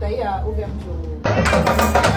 daí a o verde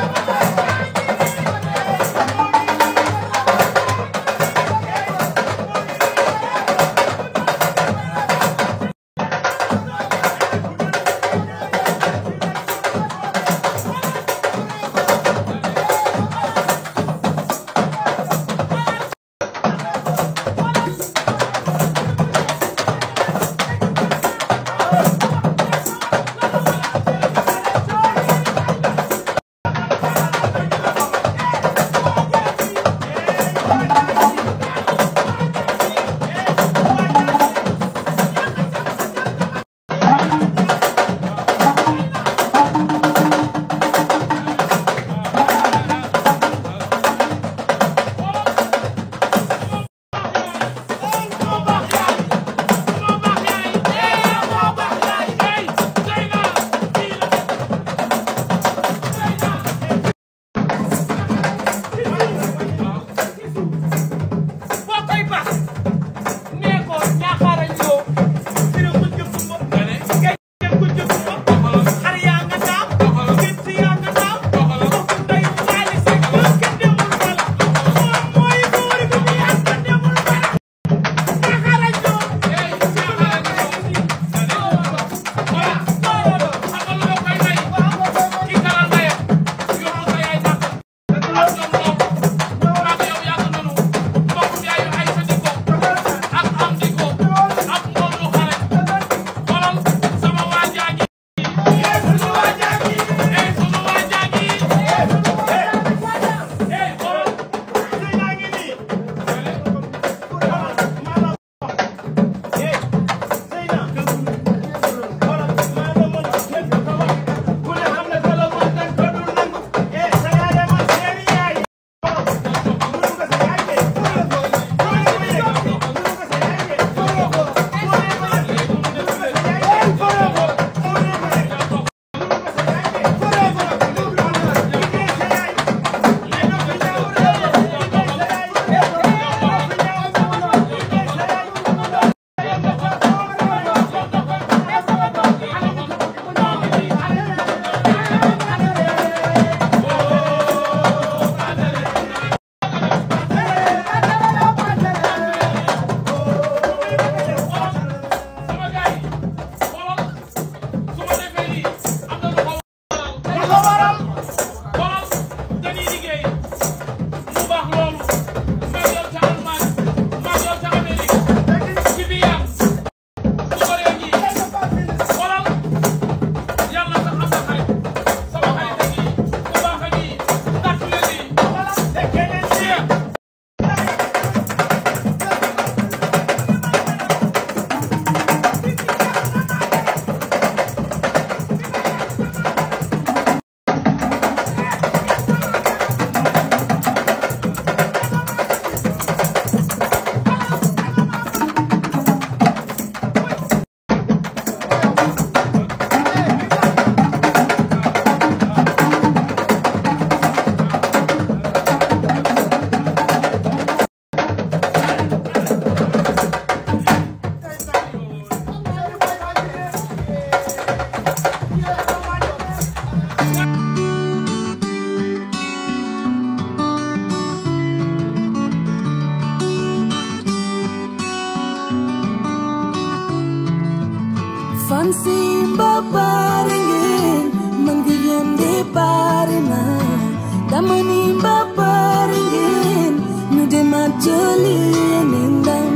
menimba peringin Nu demat jelin indang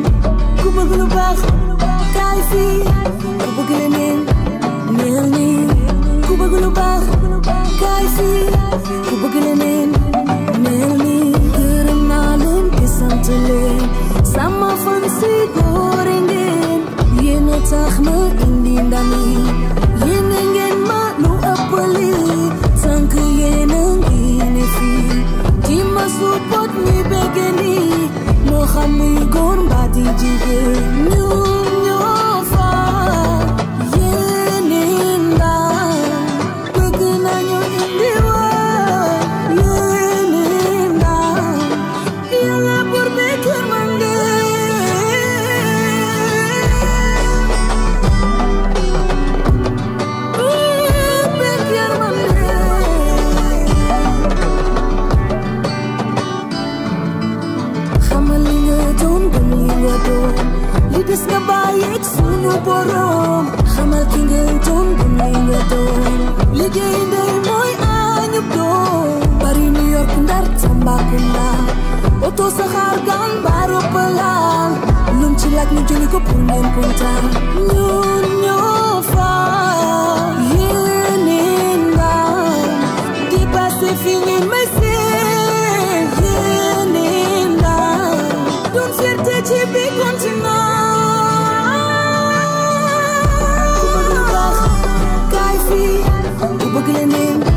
Ku bergelubah kaifi Ku bergelinin nilni Ku bergelubah kaifi Ku bergelinin Sama fancy goreng de Am fierté ciebie continent Kaifi, bu bëgg leneen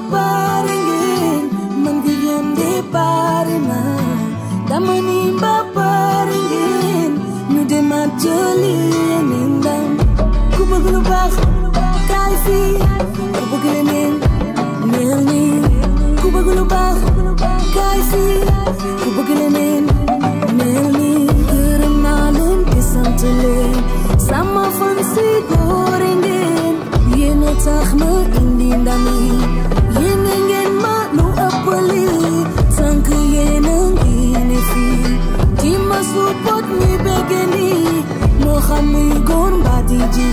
paringin Mandiyan di parima Damanin ba paringin Nude map joliyanin dam Kubagulo pot mi begeni moo fa indi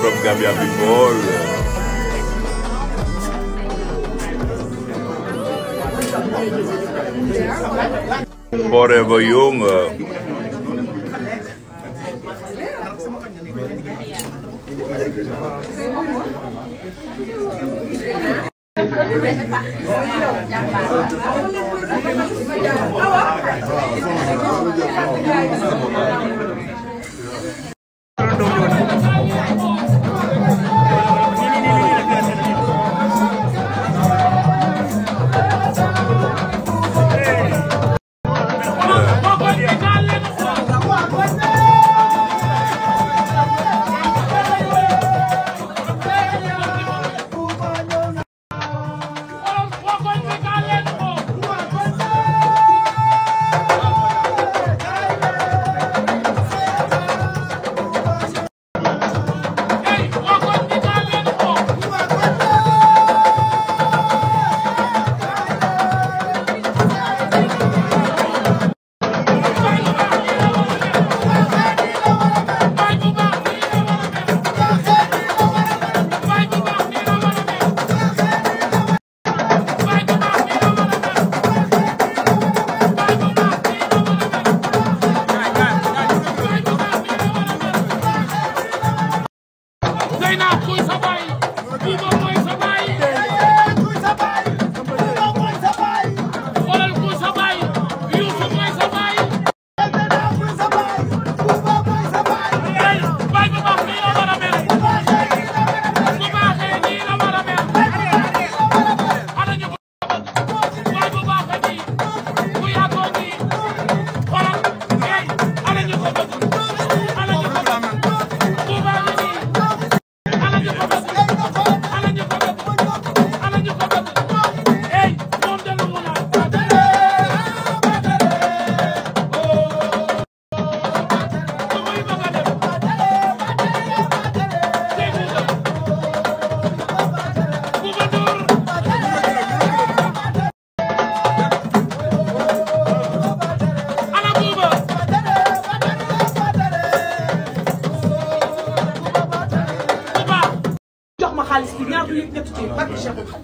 from gabia before Forever Young uh, waaw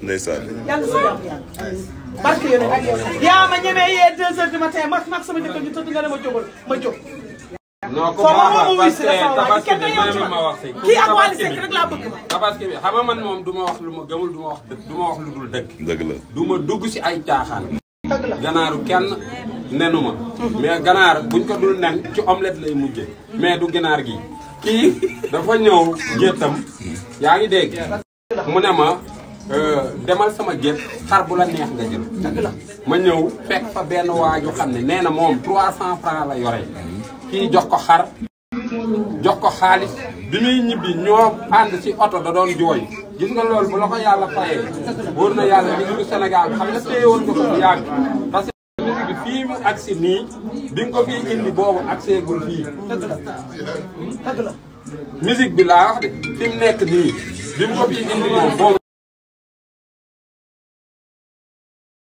ndeysaan. Yàlla sa yàlla yàlla. Barke yéen yaa ma ñemee yee deux heures du matin mag mag sama jëkkër ñu tëdd nga ne ma jógal ma jóg. Non ko ma baax woo la ma wuyu parce que tabaski bi yow ci même man. ma wax si. Kii ak Wally Seck rek laa bëgg tabaski bi xam nga man moom du ma wax lu ma gëmul du ma wax dëgg du ma wax lu dul dëgg. Dëgg la. Du ma dugg si ay caaxaan. Dëgg la. Ganaaru kenn nenu ma. Mais ganaar buñ ko dul nen ci omelette lay mujje. Mais du ganaar gi. Kii dafa ñëw géttam. Yaa ngi dégg? Mu ne ma euh, demal sama gétt xar bu la neex nga jël. Ma ñëw fekk fa benn waaju xam ne nee na moom 300 francs la yore. Kii jox ko xar jox ko xaalis. Bi muy ñibbi ñoo ànd ci oto da doon jooy. Gis nga loolu bu la ko yàlla fayee wóor na yàlla musique Sénégal xam nga téye woon nga ko bu yàgg. Parce que musique bi fii mu agsi nii bi nga ko fii indi boobu agsee gul fii dëgg la. Musique bi laa wax de fi mu nekk nii. Vimos o apelido do